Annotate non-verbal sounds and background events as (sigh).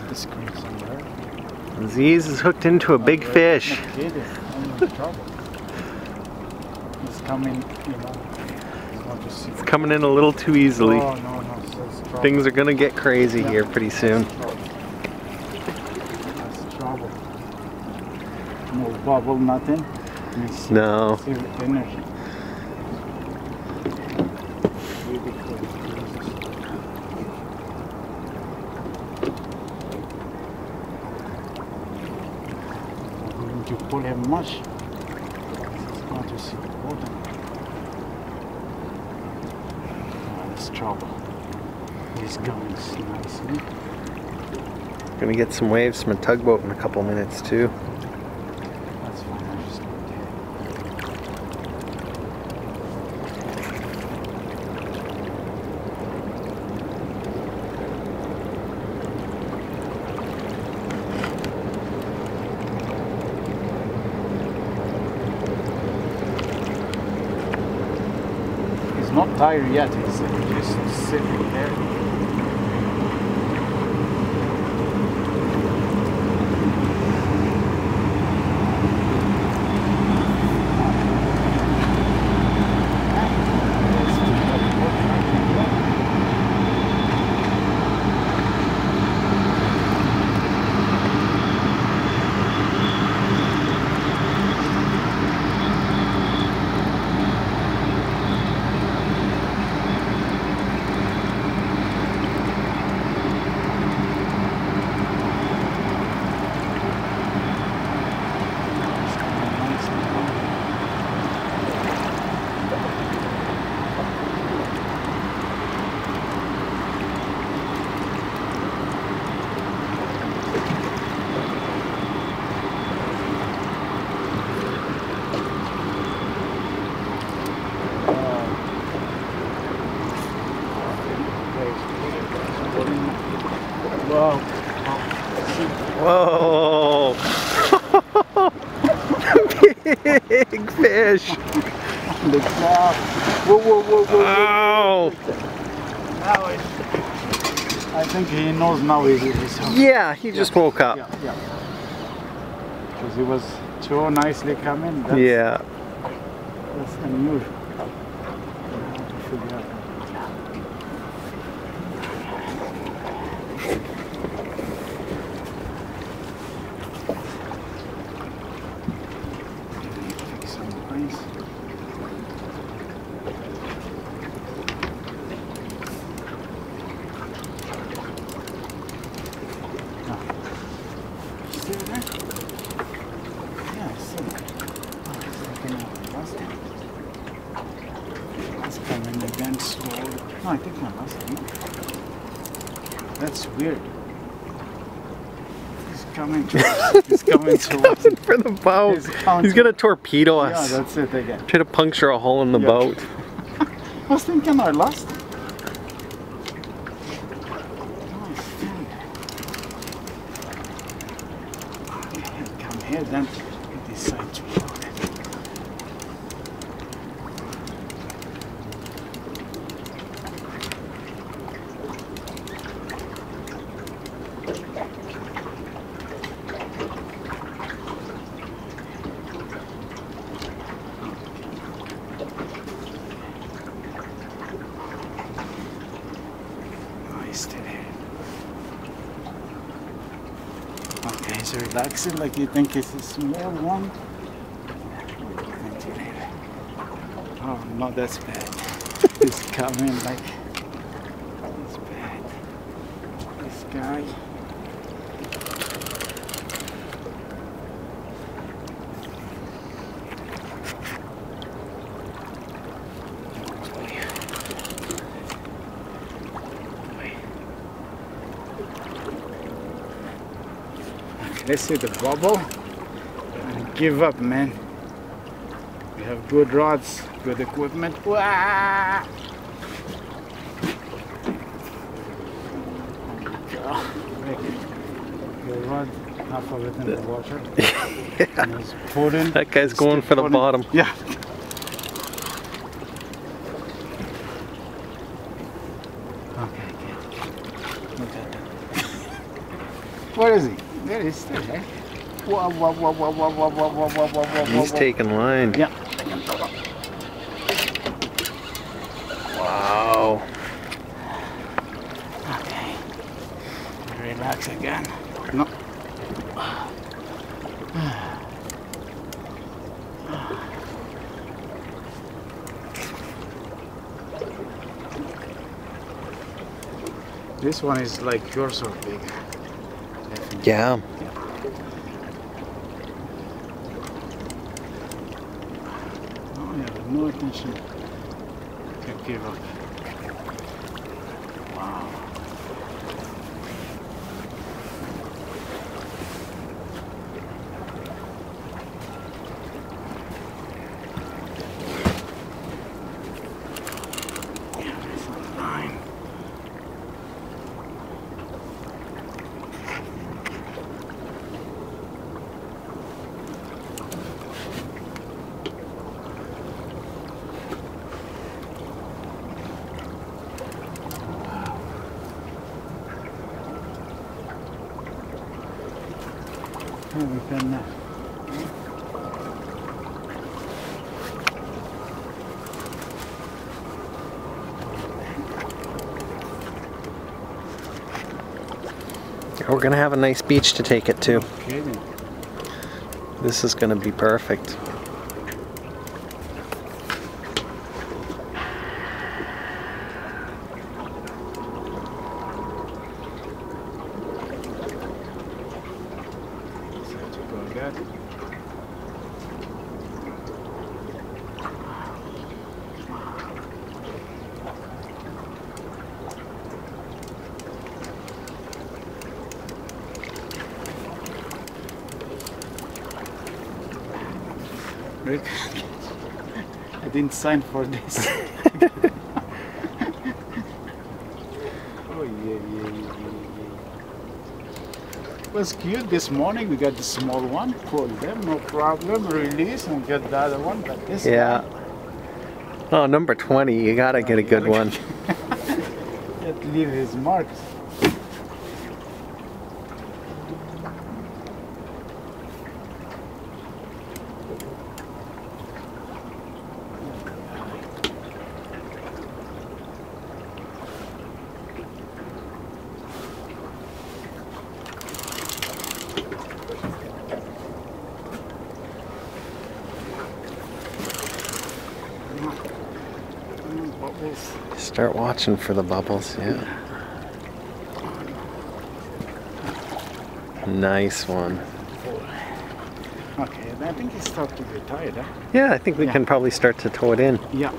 get the screen somewhere. Aziz is hooked into a big fish. (laughs) Kid is in trouble. He's coming, you know. he's want to see. It's coming in a little too easily. Oh, no, no, so. Things are gonna get crazy Yeah. here pretty soon. That's trouble. No bubble, nothing. Let me see. No. Energy. To pull him much. To see the bottom. Oh, ah, that's trouble. He's going nicely. Gonna get some waves from a tugboat in a couple minutes too. That's fine. I just looked at it. He's not tired yet. He's just sitting there. Wow. Whoa! Big fish! Crab. Whoa, whoa, whoa, whoa. Ow! Now it, I think he knows now he is home. Yeah, he just woke up. Yeah, yeah. Because he was too nicely coming. That's, Yeah. That's unusual. I have to figure out. Take some ice. Ah. Still there? Yeah, I see. Oh, it's like an lost it. It's coming again slowly. No, I think I lost it. That's weird. He's coming to us. He's (laughs) coming to us. Coming for the boat. He's He's gonna torpedo us. Yeah, that's it again. Try to puncture a hole in the Yeah. boat. I was thinking I lost it. Stand there. Okay, Come here, then decide to it. Oh, he's still here. Okay, he's relaxing like you think it's a small one. Oh, no, that's bad. he's coming like. That's bad. This guy. Let's see the bubble. And give up, man. We have good rods, good equipment. Wah! Rod, half of it in the water. (laughs) And. That guy's going for the bottom. Yeah. Okay, good. Look at that. (laughs) Where is he? There he is. There, eh? Whoa, whoa, whoa, whoa, whoa, whoa, whoa, whoa, whoa, whoa, whoa, He's taking line. Yeah. Wow. Okay. Relax again. No. This one is like yours or big. Yeah. Oh yeah, no attention. Can give up. Wow. We're gonna have a nice beach to take it to. This is gonna be perfect. So to go again. Rick, I didn't sign for this. (laughs) oh yeah, yeah, yeah, yeah, yeah. It was cute this morning. We got the small one, pull them, no problem, release and get the other one. But this Yeah. guy, Oh, number 20. You gotta get a good one. (laughs) That leave his marks. Start watching for the bubbles. Yeah. Nice one. Okay, I think he started to get tired, huh? Yeah, I think we Yeah. can probably start to tow it in. Yeah.